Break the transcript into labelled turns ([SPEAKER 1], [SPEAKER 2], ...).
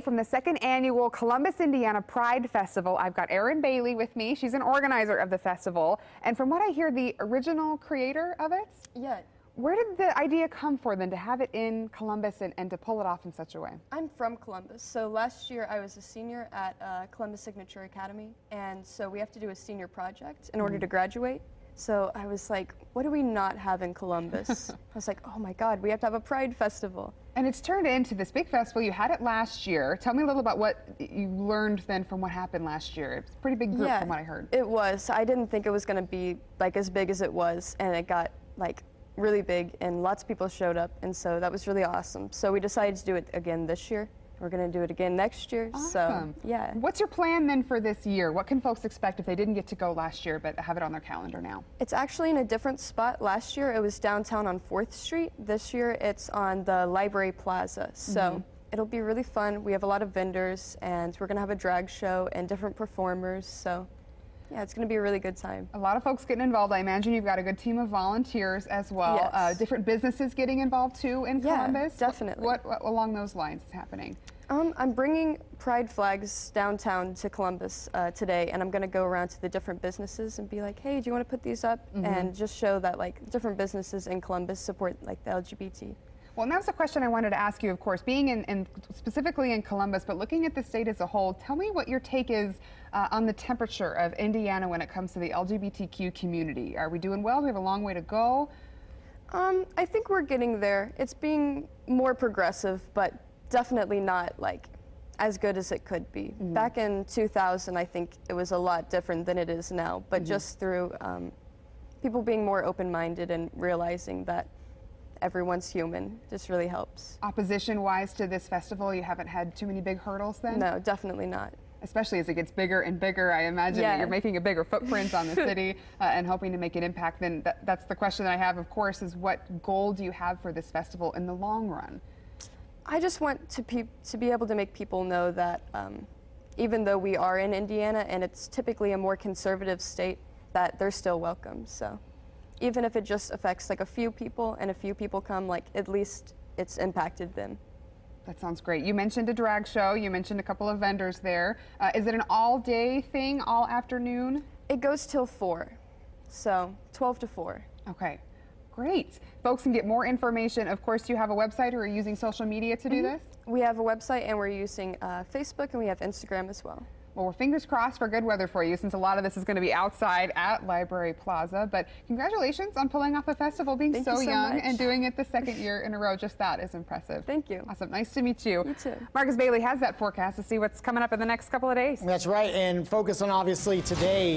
[SPEAKER 1] from the second annual Columbus, Indiana Pride Festival. I've got Erin Bailey with me. She's an organizer of the festival. And from what I hear, the original creator of it?
[SPEAKER 2] Yeah.
[SPEAKER 1] Where did the idea come for then to have it in Columbus and, and to pull it off in such a way?
[SPEAKER 2] I'm from Columbus. So last year I was a senior at uh, Columbus Signature Academy. And so we have to do a senior project in order to graduate. So I was like, what do we not have in Columbus? I was like, oh my God, we have to have a Pride Festival.
[SPEAKER 1] And it's turned into this big festival. You had it last year. Tell me a little about what you learned then from what happened last year. It's a pretty big group
[SPEAKER 2] yeah,
[SPEAKER 1] from what I heard.
[SPEAKER 2] It was. I didn't think it was going to be like as big as it was. And it got like really big and lots of people showed up. And so that was really awesome. So we decided to do it again this year. We're going to do it again next year.
[SPEAKER 1] Awesome.
[SPEAKER 2] So, yeah.
[SPEAKER 1] What's your plan then for this year? What can folks expect if they didn't get to go last year but have it on their calendar now?
[SPEAKER 2] It's actually in a different spot. Last year it was downtown on 4th Street. This year it's on the Library Plaza. So mm -hmm. it'll be really fun. We have a lot of vendors and we're going to have a drag show and different performers. So yeah, it's going to be a really good time.
[SPEAKER 1] A lot of folks getting involved. I imagine you've got a good team of volunteers as well.
[SPEAKER 2] Yes. Uh,
[SPEAKER 1] different businesses getting involved too in
[SPEAKER 2] yeah,
[SPEAKER 1] Columbus.
[SPEAKER 2] definitely.
[SPEAKER 1] What, what, along those lines is happening?
[SPEAKER 2] Um, I'm bringing pride flags downtown to Columbus uh, today, and I'm going to go around to the different businesses and be like, "Hey, do you want to put these up?" Mm -hmm. And just show that like different businesses in Columbus support like the LGBT.
[SPEAKER 1] Well, and that was a question I wanted to ask you, of course, being in, in, specifically in Columbus, but looking at the state as a whole, tell me what your take is uh, on the temperature of Indiana when it comes to the LGBTQ community. Are we doing well? We have a long way to go.
[SPEAKER 2] Um, I think we're getting there. It's being more progressive, but definitely not like as good as it could be. Mm -hmm. Back in 2000, I think it was a lot different than it is now, but mm -hmm. just through um, people being more open-minded and realizing that everyone's human just really helps.
[SPEAKER 1] Opposition-wise to this festival, you haven't had too many big hurdles then?
[SPEAKER 2] No, definitely not.
[SPEAKER 1] Especially as it gets bigger and bigger, I imagine
[SPEAKER 2] yeah.
[SPEAKER 1] that you're making a bigger footprint on the city uh, and hoping to make an impact. Then that, that's the question that I have, of course, is what goal do you have for this festival in the long run?
[SPEAKER 2] I just want to, to be able to make people know that um, even though we are in Indiana and it's typically a more conservative state, that they're still welcome. So even if it just affects like a few people and a few people come, like at least it's impacted them.
[SPEAKER 1] That sounds great. You mentioned a drag show. You mentioned a couple of vendors there. Uh, is it an all-day thing, all afternoon?
[SPEAKER 2] It goes till 4, so 12 to 4.
[SPEAKER 1] Okay. Great. Folks can get more information. Of course, you have a website or are using social media to do mm -hmm. this?
[SPEAKER 2] We have a website and we're using uh, Facebook and we have Instagram as well.
[SPEAKER 1] Well, we're fingers crossed for good weather for you since a lot of this is going to be outside at Library Plaza. But congratulations on pulling off a festival, being
[SPEAKER 2] Thank
[SPEAKER 1] so,
[SPEAKER 2] so
[SPEAKER 1] young
[SPEAKER 2] much.
[SPEAKER 1] and doing it the second year in a row. Just that is impressive.
[SPEAKER 2] Thank you.
[SPEAKER 1] Awesome. Nice to meet you.
[SPEAKER 2] You too.
[SPEAKER 1] Marcus Bailey has that forecast to see what's coming up in the next couple of days.
[SPEAKER 3] That's right. And focus on obviously today.